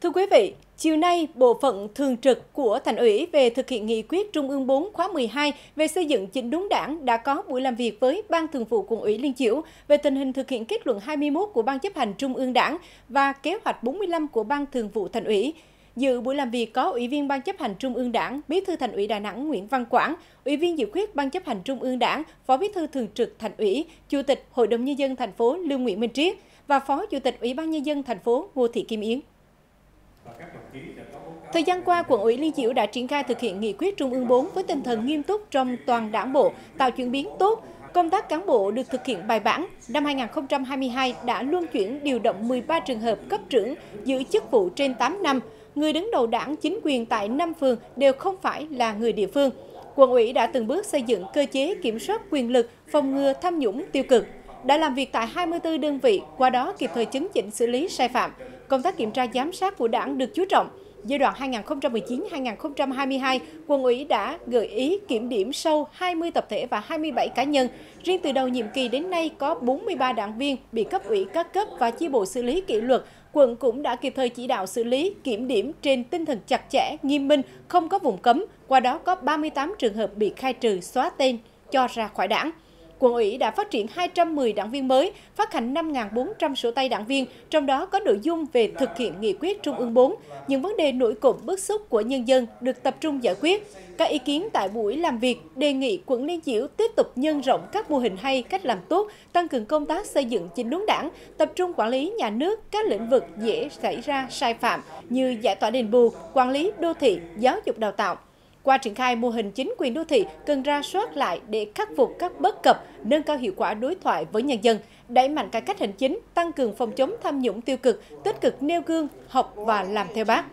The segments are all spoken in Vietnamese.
Thưa quý vị, chiều nay, Bộ phận Thường trực của Thành ủy về thực hiện nghị quyết Trung ương 4 khóa 12 về xây dựng chỉnh đốn đảng đã có buổi làm việc với Ban Thường vụ Quận ủy Liên Chiểu về tình hình thực hiện kết luận 21 của Ban chấp hành Trung ương đảng và kế hoạch 45 của Ban Thường vụ Thành ủy. Dự buổi làm việc có Ủy viên Ban chấp hành Trung ương Đảng, Bí thư Thành ủy Đà Nẵng Nguyễn Văn Quảng, Ủy viên dự khuyết Ban chấp hành Trung ương Đảng, Phó Bí thư Thường trực Thành ủy, Chủ tịch Hội đồng nhân dân thành phố Lưu Nguyễn Minh Triết và Phó Chủ tịch Ủy ban nhân dân thành phố Ngô Thị Kim Yến. Thời gian qua, quận ủy Liên Chiểu đã triển khai thực hiện nghị quyết Trung ương 4 với tinh thần nghiêm túc trong toàn đảng bộ, tạo chuyển biến tốt. Công tác cán bộ được thực hiện bài bản. Năm 2022 đã luân chuyển điều động 13 trường hợp cấp trưởng giữ chức vụ trên 8 năm. Người đứng đầu đảng chính quyền tại 5 phường đều không phải là người địa phương. Quận ủy đã từng bước xây dựng cơ chế kiểm soát quyền lực, phòng ngừa tham nhũng tiêu cực đã làm việc tại 24 đơn vị, qua đó kịp thời chứng chỉnh xử lý sai phạm. Công tác kiểm tra giám sát của đảng được chú trọng. Giai đoạn 2019-2022, quận ủy đã gợi ý kiểm điểm sâu 20 tập thể và 27 cá nhân. Riêng từ đầu nhiệm kỳ đến nay có 43 đảng viên bị cấp ủy các cấp và chi bộ xử lý kỷ luật. Quận cũng đã kịp thời chỉ đạo xử lý, kiểm điểm trên tinh thần chặt chẽ, nghiêm minh, không có vùng cấm. Qua đó có 38 trường hợp bị khai trừ, xóa tên, cho ra khỏi đảng quận ủy đã phát triển 210 đảng viên mới, phát hành 5.400 sổ tay đảng viên, trong đó có nội dung về thực hiện nghị quyết Trung ương 4. Những vấn đề nổi cộm bức xúc của nhân dân được tập trung giải quyết. Các ý kiến tại buổi làm việc đề nghị quận Liên Chiểu tiếp tục nhân rộng các mô hình hay cách làm tốt, tăng cường công tác xây dựng chỉnh đốn đảng, tập trung quản lý nhà nước các lĩnh vực dễ xảy ra sai phạm như giải tỏa đền bù, quản lý đô thị, giáo dục đào tạo, qua triển khai mô hình chính quyền đô thị cần ra soát lại để khắc phục các bất cập, nâng cao hiệu quả đối thoại với nhân dân, đẩy mạnh cải cách hành chính, tăng cường phòng chống tham nhũng tiêu cực, tích cực nêu gương, học và làm theo bác.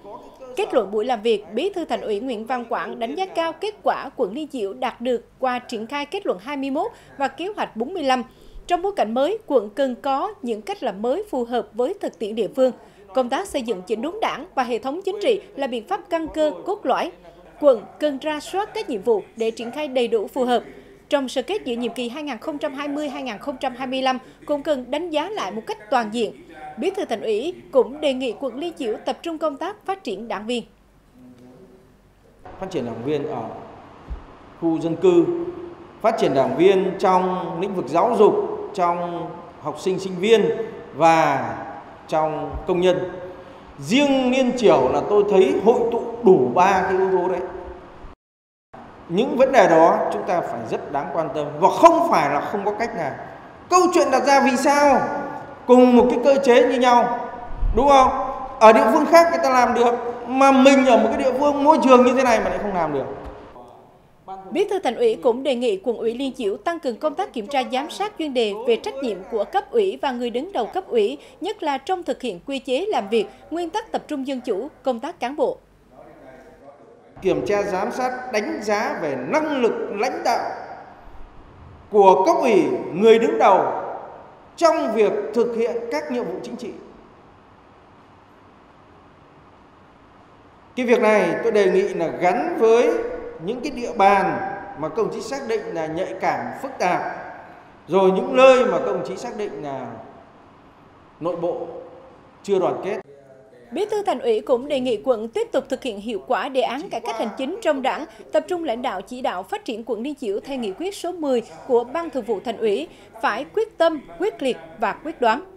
Kết luận buổi làm việc, Bí thư Thành ủy Nguyễn Văn Quảng đánh giá cao kết quả quận Liên Chiểu đạt được qua triển khai kết luận 21 và kế hoạch 45. Trong bối cảnh mới, quận cần có những cách làm mới phù hợp với thực tiễn địa phương. Công tác xây dựng chỉnh đốn đảng và hệ thống chính trị là biện pháp căn cơ cốt lõi quận cần ra soát các nhiệm vụ để triển khai đầy đủ phù hợp. Trong sơ kết giữa nhiệm kỳ 2020-2025 cũng cần đánh giá lại một cách toàn diện. Bí thư thành ủy cũng đề nghị quận Liên Chiểu tập trung công tác phát triển đảng viên. Phát triển đảng viên ở khu dân cư, phát triển đảng viên trong lĩnh vực giáo dục, trong học sinh sinh viên và trong công nhân riêng liên triều là tôi thấy hội tụ đủ ba cái yếu tố đấy. Những vấn đề đó chúng ta phải rất đáng quan tâm. Và không phải là không có cách nào. Câu chuyện đặt ra vì sao? Cùng một cái cơ chế như nhau, đúng không? Ở địa phương khác người ta làm được, mà mình ở một cái địa phương, môi trường như thế này mà lại không làm được. Bí thư Thành ủy cũng đề nghị quận ủy Liên Chiểu tăng cường công tác kiểm tra giám sát chuyên đề về trách nhiệm của cấp ủy và người đứng đầu cấp ủy, nhất là trong thực hiện quy chế làm việc, nguyên tắc tập trung dân chủ, công tác cán bộ. Kiểm tra giám sát đánh giá về năng lực lãnh đạo của cấp ủy, người đứng đầu trong việc thực hiện các nhiệm vụ chính trị. Cái việc này tôi đề nghị là gắn với những cái địa bàn mà công chí xác định là nhạy cảm phức tạp rồi những nơi mà công chí xác định là nội bộ chưa đoàn kết Bí thư Thành ủy cũng đề nghị quận tiếp tục thực hiện hiệu quả đề án cải cách hành chính trong đảng, tập trung lãnh đạo chỉ đạo phát triển quận Liên Chiểu theo nghị quyết số 10 của Ban Thường vụ Thành ủy, phải quyết tâm, quyết liệt và quyết đoán.